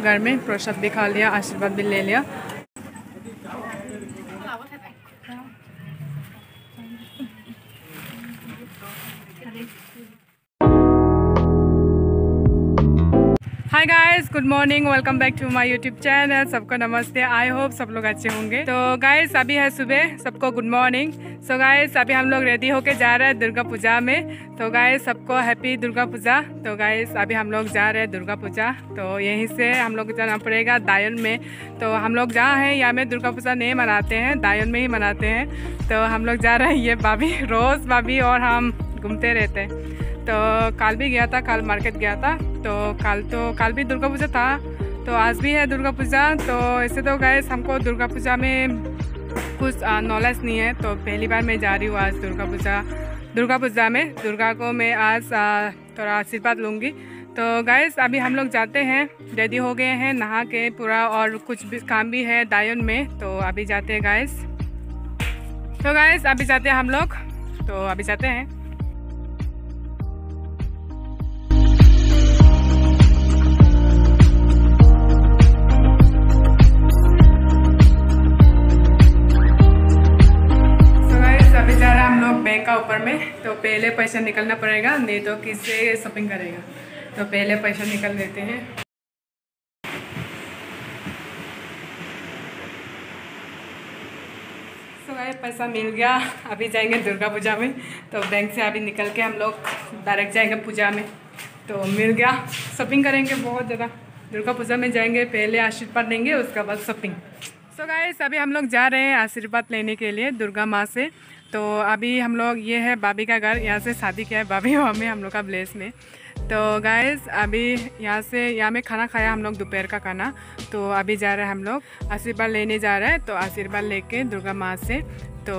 घर में प्रसाद भी खा लिया आशीर्वाद भी ले लिया। Hi guys good morning welcome back to my YouTube channel सबको नमस्ते आई होप सब लोग अच्छे होंगे। तो गाइस अभी है सुबह, सबको गुड मॉर्निंग सो गाइस अभी हम लोग रेडी होके जा रहे हैं दुर्गा पूजा में। तो गाइस सबको हैप्पी दुर्गा पूजा। तो गाइस अभी हम लोग जा रहे हैं दुर्गा पूजा। तो यहीं से हम लोग जाना पड़ेगा दायन में। तो हम लोग जहाँ हैं, यहाँ में दुर्गा पूजा नहीं मनाते हैं, दायन में ही मनाते हैं। तो हम लोग जा रहे हैं ये भाभी, रोज़ भाभी और हम घूमते रहते हैं। तो कल भी गया था, कल मार्केट गया था। तो कल तो कल भी दुर्गा पूजा था तो आज भी है दुर्गा पूजा तो ऐसे तो गए हमको दुर्गा पूजा में कुछ नॉलेज नहीं है तो पहली बार मैं जा रही हूँ आज दुर्गा पूजा दुर्गा पूजा में, दुर्गा को मैं आज थोड़ा आशीर्वाद लूँगी। तो गैस अभी हम लोग जाते हैं रेडी हो गए हैं, नहा के पूरा और कुछ भी, काम भी है दायन में तो अभी जाते हैं गैस तो गैस अभी जाते हैं हम लोग तो अभी जाते हैं। तो पहले पैसा निकलना पड़ेगा, नहीं तो किससे शॉपिंग करेगा? तो पहले पैसा निकल देते हैं। so पैसा मिल गया। अभी जाएँगे दुर्गा पूजा में। तो बैंक से अभी निकल के हम लोग डायरेक्ट जाएँगे पूजा में। तो मिल गया। शॉपिंग करेंगे बहुत ज़्यादा। दुर्गा पूजा में जाएँगे, पहले आशीर्वाद लेंगे, उसके बाद शॉपिंग सो गाइस अभी हम लोग जा रहे हैं आशीर्वाद लेने के लिए दुर्गा माँ से। तो अभी हम लोग, ये है भाभी का घर, यहाँ से शादी किया है भाभी और हम लोग का ब्लेस में। तो गाइस अभी यहाँ से, यहाँ में खाना खाया हम लोग दोपहर का खाना। तो अभी जा रहे हैं हम लोग आशीर्वाद लेने जा रहे हैं तो आशीर्वाद लेके दुर्गा माँ से तो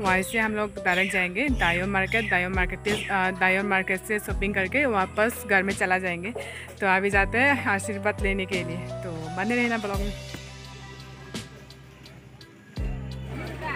वहीं से हम लोग डायरेक्ट जाएँगे। दायो मार्केट दायो मार्केट से दायो मार्केट से शॉपिंग करके वापस घर में चला जाएँगे। तो अभी जाते हैं आशीर्वाद लेने के लिए। तो बने रहना ब्लॉग में।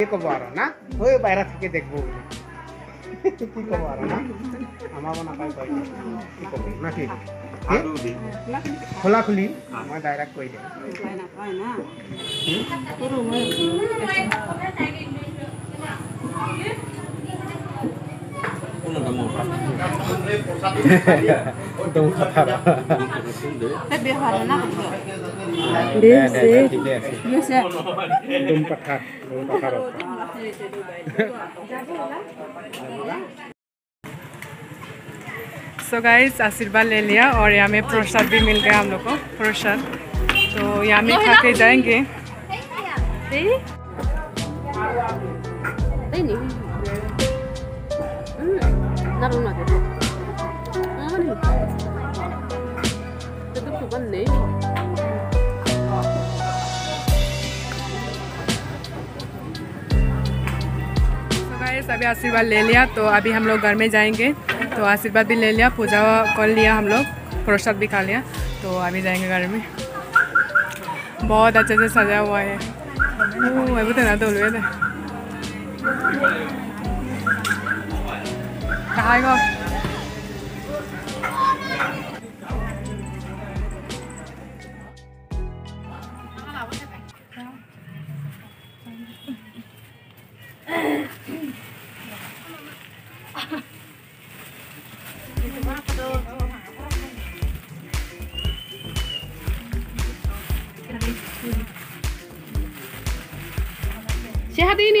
কে কব আৰু না ওই বাহিৰা থেকে দেখব বুলি কি কব আৰু না আমাকো নাপায় কয় দে। কি কব না কি কি? খোলা খুলি মই ডাইৰেক্ট কৈ দিম 너무 आशीर्वाद ले लिया और यहाँ में प्रसाद भी मिल गया हम लोग को प्रसाद तो यहाँ में खा के जाएँगे नहीं अभी आशीर्वाद ले लिया तो अभी हम लोग घर में जाएँगे। तो आशीर्वाद भी ले लिया, पूजा कर लिया हम लोग, प्रसाद भी खा लिया तो अभी जाएँगे घर में। बहुत अच्छे से सजा हुआ है। अभी तो ना तो थे कहाँ है वो? Sehat ini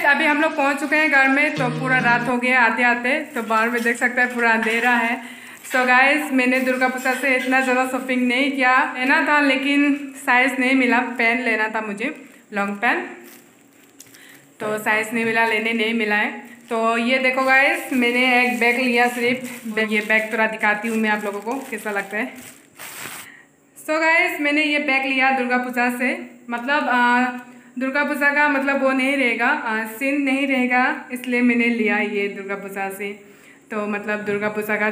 गाइस अभी हम लोग पहुँच चुके हैं घर में तो पूरा रात हो गया आते आते तो बाहर में देख सकते हैं पूरा अंधेरा है। सो गाइस मैंने दुर्गा पूजा से इतना ज़्यादा शॉपिंग नहीं किया लेना था लेकिन साइज़ नहीं मिला पेन लेना था मुझे लॉन्ग पेन तो साइज़ नहीं मिला लेने नहीं मिला है। तो ये देखो गाइस मैंने एक बैग लिया सिर्फ़। ये बैग थोड़ा दिखाती हूँ मैं आप लोगों को कैसा लगता है। सो so गाइस मैंने ये बैग लिया दुर्गा पूजा से। मतलब आ, दुर्गा पूजा का मतलब वो नहीं रहेगा सीन नहीं रहेगा, इसलिए मैंने लिया ये दुर्गा पूजा से। तो मतलब दुर्गा पूजा का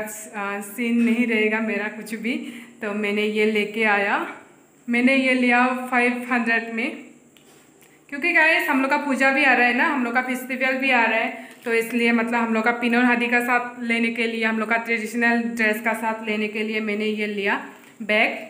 सीन नहीं रहेगा मेरा कुछ भी। तो मैंने ये लेके आया। मैंने ये लिया फाइव हंड्रेड में। क्योंकि गाइस हम लोग का पूजा भी आ रहा है ना, हम लोग का फेस्टिवल भी आ रहा है। तो इसलिए मतलब हम लोग का पिनोर हादी का साथ लेने के लिए, हम लोग का ट्रेडिशनल ड्रेस का साथ लेने के लिए मैंने ये लिया बैग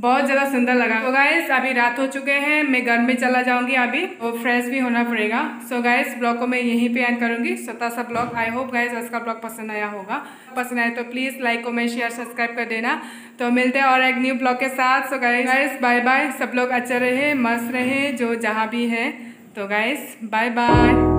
बहुत ज़्यादा सुंदर लगा। तो गाइस अभी रात हो चुके हैं, मैं घर में चला जाऊँगी अभी और फ्रेश भी होना पड़ेगा। सो गाइस ब्लॉग को मैं यहीं पे एंड करूँगी। छोटा सा ब्लॉग आई होप गाइस आज का ब्लॉग पसंद आया होगा। पसंद आया तो please like comment share subscribe कर देना। तो मिलते हैं और एक न्यू ब्लॉग के साथ। So guys guys bye bye सब लोग अच्छे रहे, मस्त रहे, जो जहाँ भी है। तो गाइस बाय बाय